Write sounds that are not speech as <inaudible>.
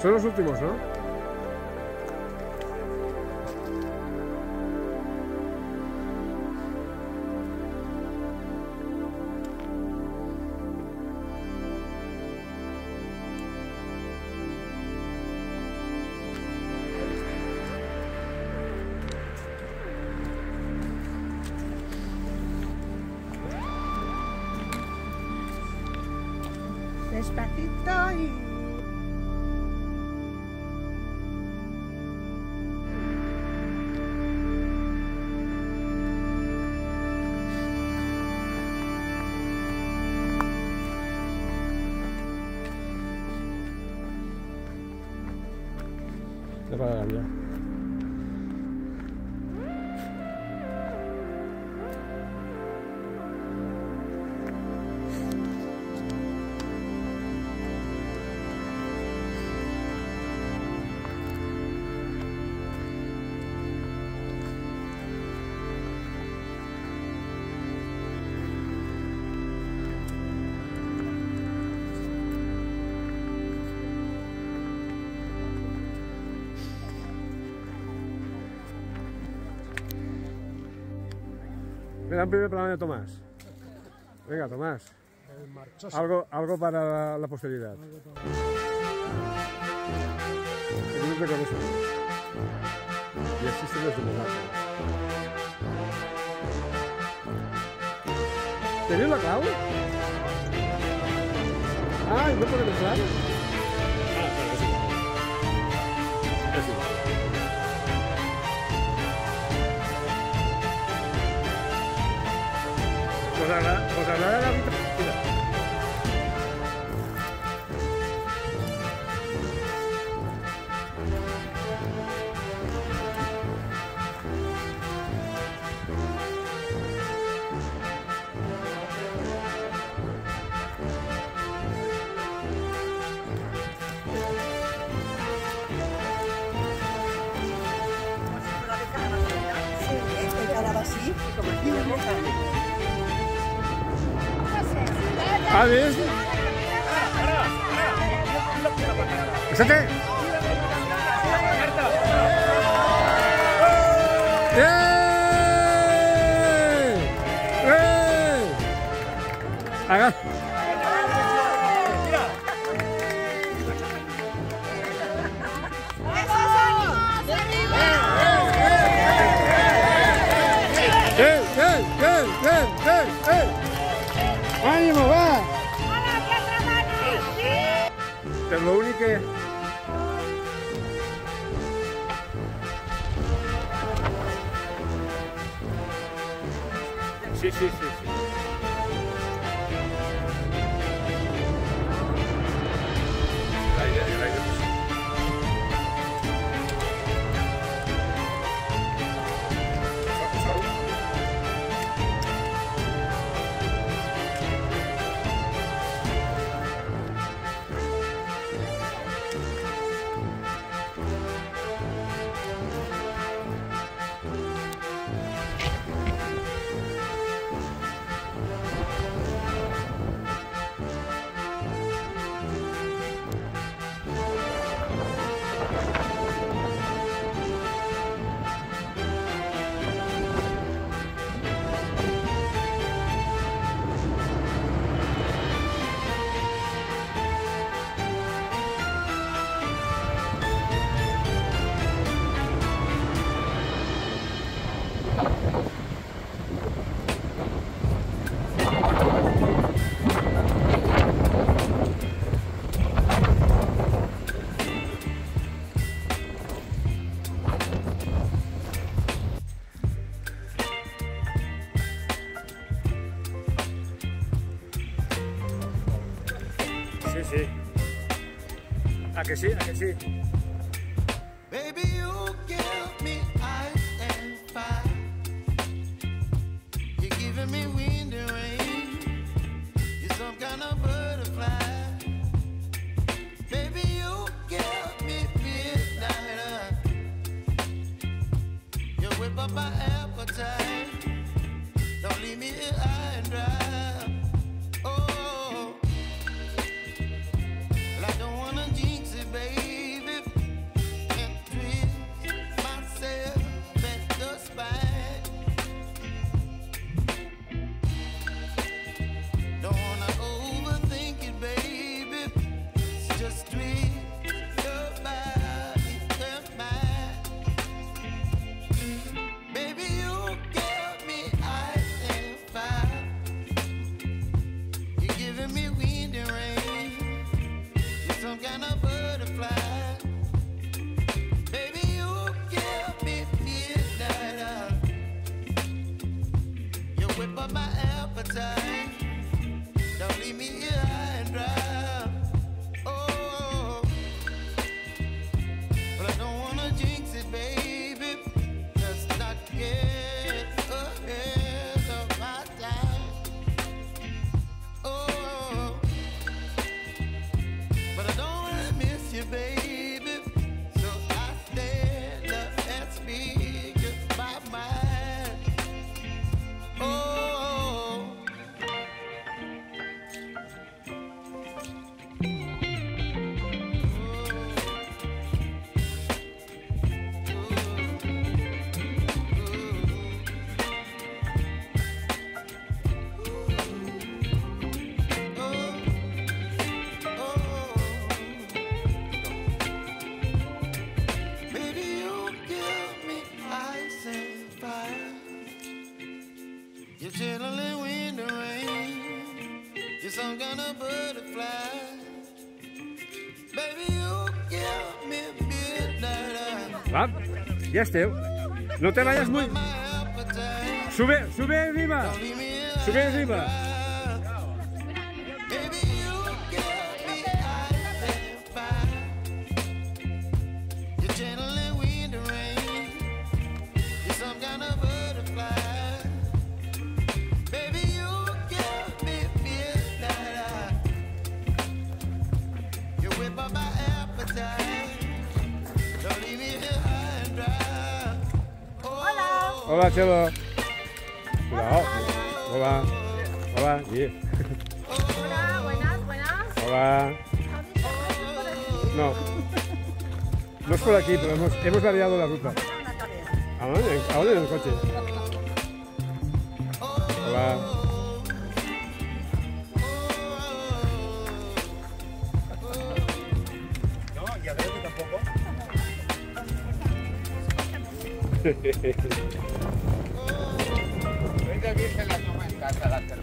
Son los últimos, ¿no? Despacito y... Ya Me dan primer plano de Tomás. Venga, Tomás. Algo, algo para la, la posteridad. Y existen desde Monaco. ¿Tenéis la clau? Ah, ¿y no puede entrar? Pues habla- pues hablará de la vida. Sí, el calabacín. Y un Ah, ¿ves? ¡Estate! ¡Eh! ¡Eh! Sim, sim, sim. ¿A que sí? ¿A que sí? Baby, you give me ice and fire. You're giving me wind and rain. You're some kind of butterfly. Baby, you give me midnight. You whip up my appetite. Don't leave me here high and dry. But my appetite. Don't leave me here and dry. Va, ya esté. No te vayas muy. Sube, sube encima. Sube encima. Hola, Chelo. Cuidado. Hola. Hola. Sí. Hola, buenas, buenas. Hola. No. No es por aquí, pero hemos, hemos variado la ruta. Ahora en, ahora en el coche. Hola. No, y a ver que tampoco. <laughs> Venga,